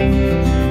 Música